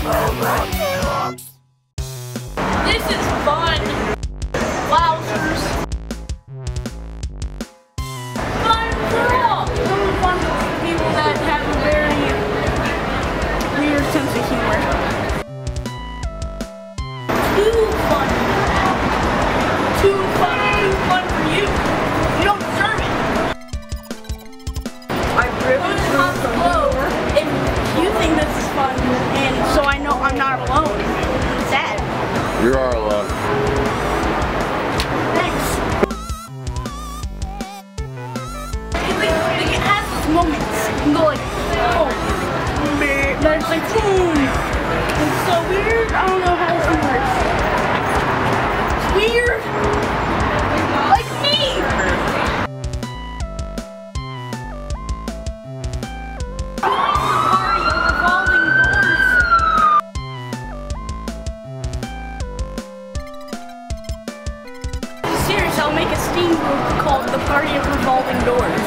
This is fun. Wowzers. Fun all. Really fun for people that have a very weird sense of humor. Too fun. Too fun You are alone. Thanks. It, like, like, it has its moments. You can go like, oh, meh, then it's like, boom. It's so weird. I don't know I'll make a steamboat called the Party of Revolving Doors.